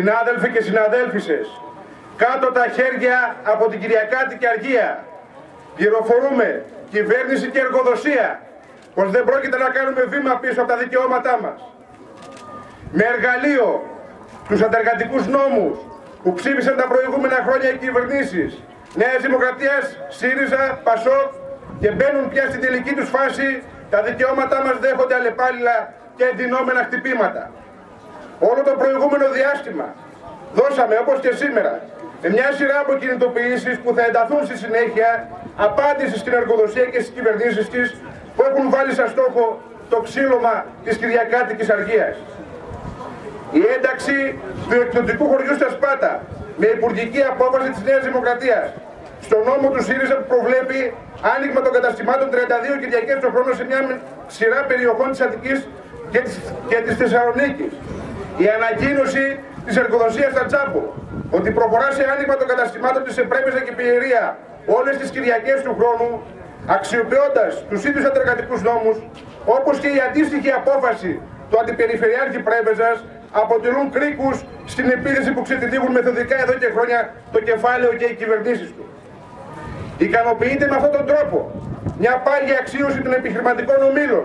Συνάδελφοι και συναδέλφισες, κάτω τα χέρια από την Κυριακάτικη Αργία. Πληροφορούμε κυβέρνηση και εργοδοσία πως δεν πρόκειται να κάνουμε βήμα πίσω από τα δικαιώματά μας. Με εργαλείο τους αντεργατικούς νόμους που ψήφισαν τα προηγούμενα χρόνια οι κυβερνήσεις Νέας Δημοκρατίας, ΣΥΡΙΖΑ, ΠΑΣΟΚ και μπαίνουν πια στην τελική τους φάση τα δικαιώματά μας δέχονται αλλεπάλληλα και εντυνόμενα χτυπήματα. Όλο το προηγούμενο διάστημα δώσαμε όπως και σήμερα με μια σειρά από κινητοποιήσεις που θα ενταθούν στη συνέχεια απάντηση στην εργοδοσία και στις κυβερνήσεις της που έχουν βάλει σαν στόχο το ξύλωμα της Κυριακάτικης Αργίας. Η ένταξη του εκδοτικού χωριού στα Σπάτα με υπουργική απόφαση της Νέας Δημοκρατίας στο νόμο του ΣΥΡΙΖΑ που προβλέπει άνοιγμα των καταστημάτων 32 Κυριακές το χρόνο σε μια σειρά περιοχών της Αττικής και της, και της Θεσσαλονίκης η ανακοίνωση της εργοδοσίας στα Τσάμπο ότι προχωρά σε άνοιγμα των καταστημάτων της Επρέπεζα και Πιερία όλες τις Κυριακές του χρόνου αξιοποιώντας τους ίδιους αντεργατικούς νόμους όπως και η αντίστοιχη απόφαση του Αντιπεριφερειάρχη Πρέβεζας αποτελούν κρίκους στην επίθεση που ξετυλίγουν μεθοδικά εδώ και χρόνια το κεφάλαιο και οι κυβερνήσεις του. Ικανοποιείται με αυτόν τον τρόπο μια πάγια αξίωση των επιχειρηματικών ομήλων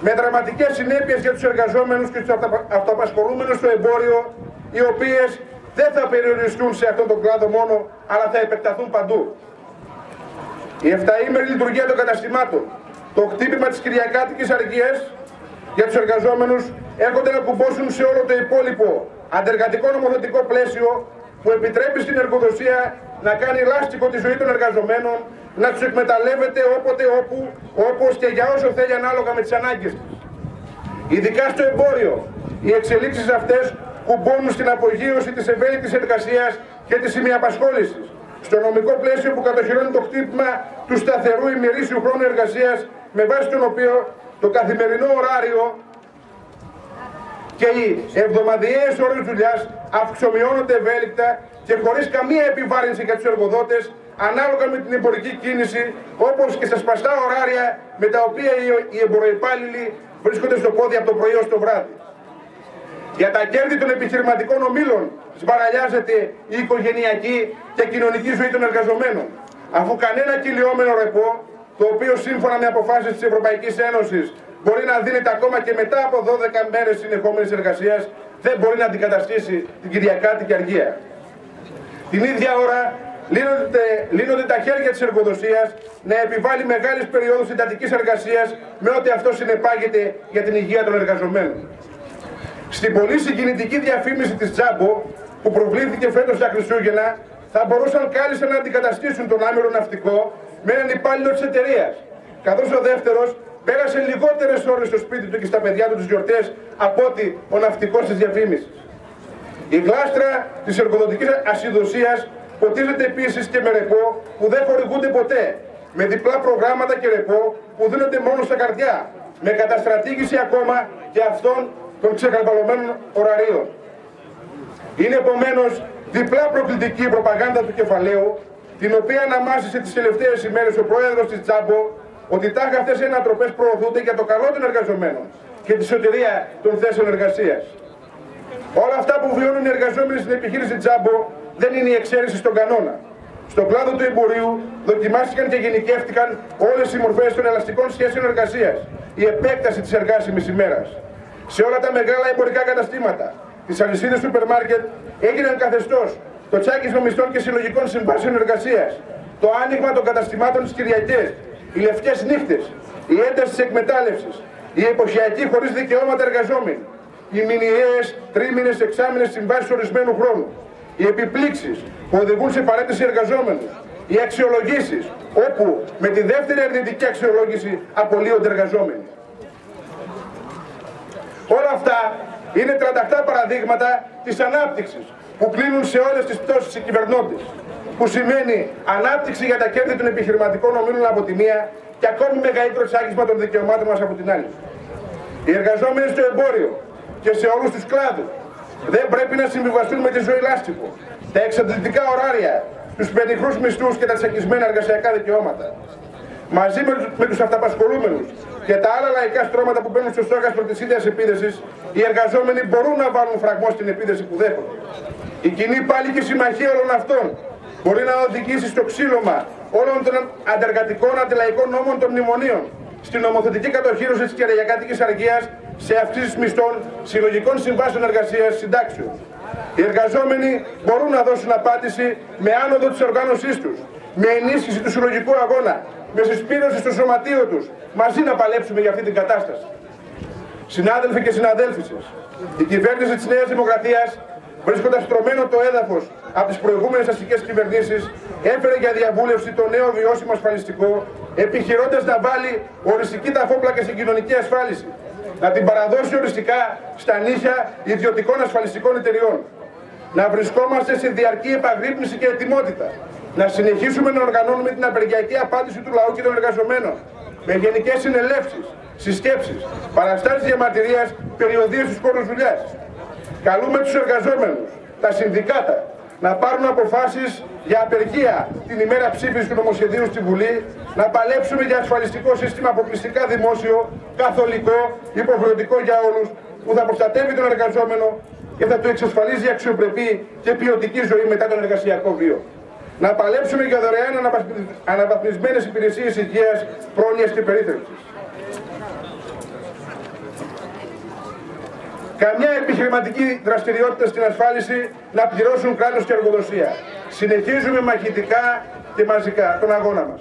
με δραματικές συνέπειες για τους εργαζόμενους και τους αυτοαπασχολούμενους στο εμπόριο, οι οποίες δεν θα περιοριστούν σε αυτόν τον κλάδο μόνο, αλλά θα επεκταθούν παντού. Η εφταήμερη λειτουργία των καταστημάτων, το χτύπημα της Κυριακάτικης Αργίας για τους εργαζόμενους έρχονται να κουμπώσουν σε όλο το υπόλοιπο αντεργατικό νομοθετικό πλαίσιο που επιτρέπει στην εργοδοσία να κάνει λάστιχο τη ζωή των εργαζομένων να τους εκμεταλλεύεται όποτε, όπου, όπως και για όσο θέλει ανάλογα με τις ανάγκες της. Ειδικά στο εμπόριο, οι εξελίξεις αυτές κουμπώνουν στην απογείωση της ευέλικτης εργασίας και της ημιαπασχόλησης, στο νομικό πλαίσιο που κατοχυρώνει το χτύπημα του σταθερού ημερήσιου χρόνου εργασίας με βάση τον οποίο το καθημερινό ωράριο και οι εβδομαδιαίες ώρες δουλειάς αυξομειώνονται ευέλικτα και χωρίς καμία επιβάρυνση για τους εργοδότες ανάλογα με την εμπορική κίνηση όπως και στα σπαστά ωράρια με τα οποία οι εμποροϊπάλληλοι βρίσκονται στο πόδι από το πρωί ως το βράδυ. Για τα κέρδη των επιχειρηματικών ομήλων σμπαραλιάζεται η οικογενειακή και κοινωνική ζωή των εργαζομένων. Αφού κανένα κυλιόμενο ρεπό, το οποίο σύμφωνα με αποφάσεις της Ευρωπαϊκής Ένωσης μπορεί να δίνεται ακόμα και μετά από 12 μέρες συνεχόμενης εργασίας, δεν μπορεί να αντικαταστήσει την Κυριακάτικη αργία. Την ίδια ώρα λύνονται, λύνονται τα χέρια της εργοδοσίας να επιβάλλει μεγάλες περιόδους συντατικής εργασίας με ό,τι αυτό συνεπάγεται για την υγεία των εργαζομένων. Στην πολύ συγκινητική διαφήμιση της Τζάμπο που προβλήθηκε φέτος στα Χριστούγεννα θα μπορούσαν κάλλιστα να αντικαταστήσουν τον άμερο ναυτικό με έναν υπάλληλο της εταιρείας. καθώς ο δεύτερος πέρασε λιγότερες ώρες στο σπίτι του και στα παιδιά του τις γιορτές από ότι ο ναυτικός της διαφήμισης. Η γλάστρα της εργοδοτικής ασυδοσίας ποτίζεται επίσης και με ρεπό που δεν χορηγούνται ποτέ, με διπλά προγράμματα και ρεπό που δίνονται μόνο στα καρδιά, με καταστρατήγηση ακόμα και αυτών των ξεκαλπαλωμένων ωραρίων. Είναι επομένως διπλά προκλητική η προπαγάνδα του κεφαλαίου, την οποία αναμάσισε τις τελευταίες ημέρες ο πρόεδρος της Τζάμπο, ότι τάχα αυτές οι ανατροπές προωθούνται για το καλό των εργαζομένων και τη σωτηρία των θέσεων εργασίας. Όλα αυτά που βιώνουν οι εργαζόμενοι στην επιχείρηση Τζάμπο δεν είναι η εξαίρεση στον κανόνα. Στον κλάδο του εμπορίου δοκιμάστηκαν και γενικεύτηκαν όλες οι μορφές των ελαστικών σχέσεων εργασίας, η επέκταση της εργάσιμης ημέρας. Σε όλα τα μεγάλα εμπορικά καταστήματα, τις αλυσίδες σούπερ μάρκετ έγιναν καθεστώς το τσάκισμα μισθών και συλλογικών συμβάσεων εργασίας, το άνοιγμα των καταστημάτων τι Κυριακές, οι λευκές νύχτες, η ένταση της εκμετάλλευσης, η εποχιακή χωρίς δικαιώματα εργαζόμενοι, οι μηνιαίες τρίμηνες εξάμεινε συμβάσεις ορισμένου χρόνου, οι επιπλήξεις που οδηγούν σε παρέτηση εργαζόμενους, οι αξιολογήσεις, όπου με τη δεύτερη αρνητική αξιολόγηση απολύονται εργαζόμενοι. Όλα αυτά είναι 38 παραδείγματα της ανάπτυξης που κλείνουν σε όλες τις πτώσεις οι κυβερνώντες, που σημαίνει ανάπτυξη για τα κέρδη των επιχειρηματικών ομίλων από τη μία και ακόμη μεγαλύτερο τσάκισμα των δικαιωμάτων μας από την άλλη. Οι εργαζόμενοι στο εμπόριο και σε όλους τους κλάδους δεν πρέπει να συμβιβαστούν με τη ζωή λάστιχο, τα εξαντλητικά ωράρια, τους πενιχρούς μισθούς και τα τσακισμένα εργασιακά δικαιώματα. Μαζί με τους, με τους αυταπασχολούμενους και τα άλλα λαϊκά στρώματα που μπαίνουν στο στόχαστρο της ίδιας επίδεσης, οι εργαζόμενοι μπορούν να βάλουν φραγμό στην επίδεση που δέχονται. Η κοινή πάλι και συμμαχία όλων αυτών μπορεί να οδηγήσει στο ξύλωμα όλων των αντεργατικών αντιλαϊκών νόμων των μνημονίων, στην νομοθετική κατοχήρωση της κεραϊκάτικη αργίας, σε αυξήσεις μισθών, συλλογικών συμβάσεων εργασίας, συντάξεων. Οι εργαζόμενοι μπορούν να δώσουν απάντηση με άνοδο της οργάνωσής τους, με ενίσχυση του συλλογικού αγώνα, με συσπήρωση στο σωματείο τους, μαζί να παλέψουμε για αυτή την κατάσταση. Συνάδελφοι και συναδέλφισες, η κυβέρνηση της Νέας Δημοκρατίας, βρίσκοντας στρωμένο το έδαφος από τις προηγούμενες αστικές κυβερνήσεις, έφερε για διαβούλευση το νέο βιώσιμο ασφαλιστικό, επιχειρώντας να βάλει οριστική ταφόπλακα στην κοινωνική ασφάλιση, να την παραδώσει οριστικά στα νύχια ιδιωτικών ασφαλιστικών εταιριών. Να βρισκόμαστε σε διαρκή επαγρύπνηση και ετοιμότητα. Να συνεχίσουμε να οργανώνουμε την απεργιακή απάντηση του λαού και των εργαζομένων. Με γενικές συνελεύσεις, συσκέψεις, παραστάσεις διαμαρτυρίας, περιοδίες στους χώρους δουλειάς. Καλούμε τους εργαζόμενους, τα συνδικάτα, να πάρουν αποφάσεις για απεργία την ημέρα ψήφισης του νομοσχεδίου στη Βουλή, να παλέψουμε για ασφαλιστικό σύστημα αποκλειστικά δημόσιο, καθολικό, υποχρεωτικό για όλους, που θα προστατεύει τον εργαζόμενο και θα του εξασφαλίζει αξιοπρεπή και ποιοτική ζωή μετά τον εργασιακό βίο. Να παλέψουμε για δωρεάν αναβαθμισμένε υπηρεσίες υγείας, πρόνοιας και περίθαλψης. Καμιά επιχειρηματική δραστηριότητα στην ασφάλιση να πληρώσουν κράτος και εργοδοσία. Συνεχίζουμε μαχητικά και μαζικά τον αγώνα μας.